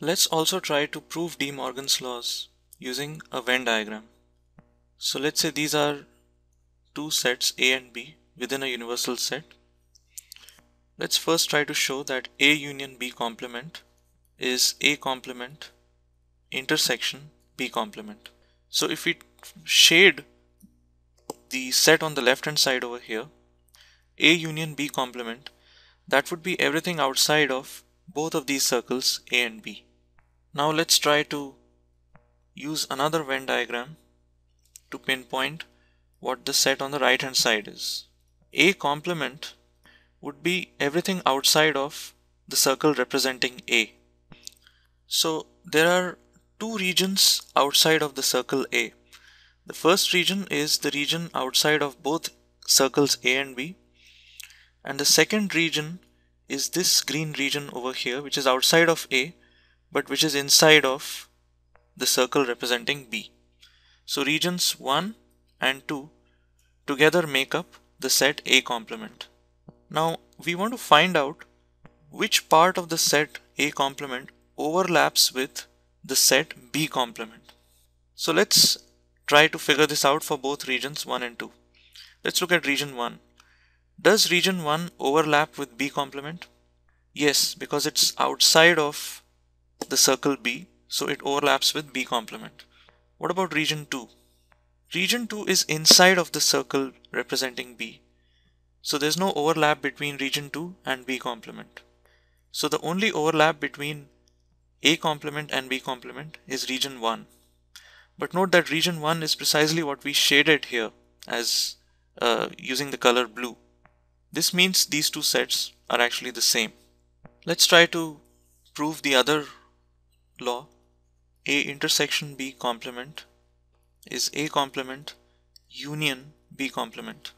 Let's also try to prove De Morgan's laws using a Venn diagram. So let's say these are two sets A and B within a universal set. Let's first try to show that A union B complement is A complement intersection B complement. So if we shade the set on the left hand side over here, A union B complement, that would be everything outside of both of these circles A and B. Now let's try to use another Venn diagram to pinpoint what the set on the right hand side is. A complement would be everything outside of the circle representing A. So there are two regions outside of the circle A. The first region is the region outside of both circles A and B and the second region is this green region over here which is outside of A but which is inside of the circle representing B. So regions 1 and 2 together make up the set A complement. Now we want to find out which part of the set A complement overlaps with the set B complement. So let's try to figure this out for both regions 1 and 2. Let's look at region 1. Does region 1 overlap with B complement? Yes, because it's outside of the circle B, so it overlaps with B complement. What about region 2? Region 2 is inside of the circle representing B. So there's no overlap between region 2 and B complement. So the only overlap between A complement and B complement is region 1. But note that region 1 is precisely what we shaded here as uh, using the color blue. This means these two sets are actually the same. Let's try to prove the other law. A intersection B complement is A complement union B complement.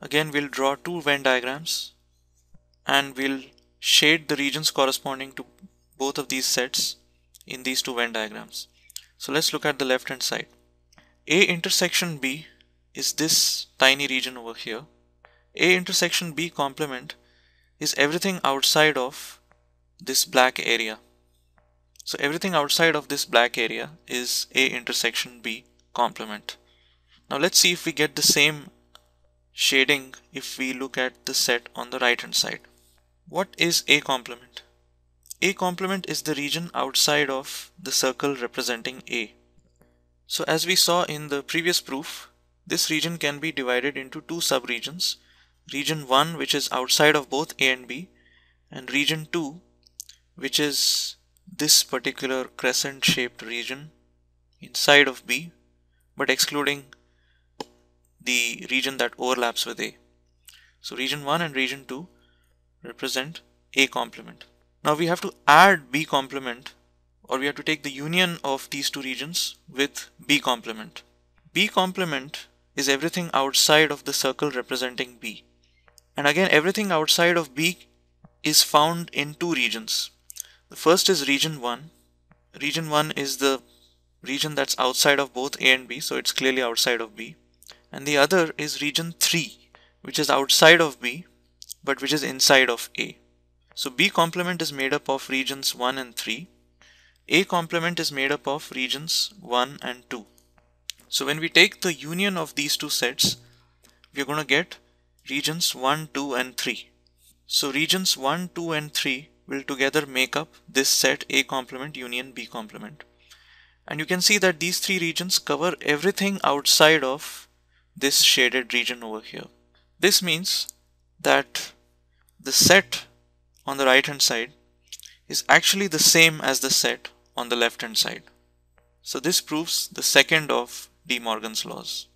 Again, we'll draw two Venn diagrams and we'll shade the regions corresponding to both of these sets in these two Venn diagrams. So let's look at the left hand side. A intersection B is this tiny region over here. A intersection B complement is everything outside of this black area. So everything outside of this black area is A intersection B complement. Now let's see if we get the same shading if we look at the set on the right hand side. What is A complement? A complement is the region outside of the circle representing A. So as we saw in the previous proof, this region can be divided into two subregions region 1 which is outside of both A and B and region 2 which is this particular crescent shaped region inside of B but excluding the region that overlaps with A. So region 1 and region 2 represent A complement. Now we have to add B complement or we have to take the union of these two regions with B complement. B complement is everything outside of the circle representing B. And again, everything outside of B is found in two regions. The first is region 1. Region 1 is the region that's outside of both A and B, so it's clearly outside of B. And the other is region 3, which is outside of B, but which is inside of A. So B complement is made up of regions 1 and 3. A complement is made up of regions 1 and 2. So when we take the union of these two sets, we're going to get regions 1, 2 and 3. So regions 1, 2 and 3 will together make up this set A complement union B complement. And you can see that these three regions cover everything outside of this shaded region over here. This means that the set on the right hand side is actually the same as the set on the left hand side. So this proves the second of De Morgan's laws.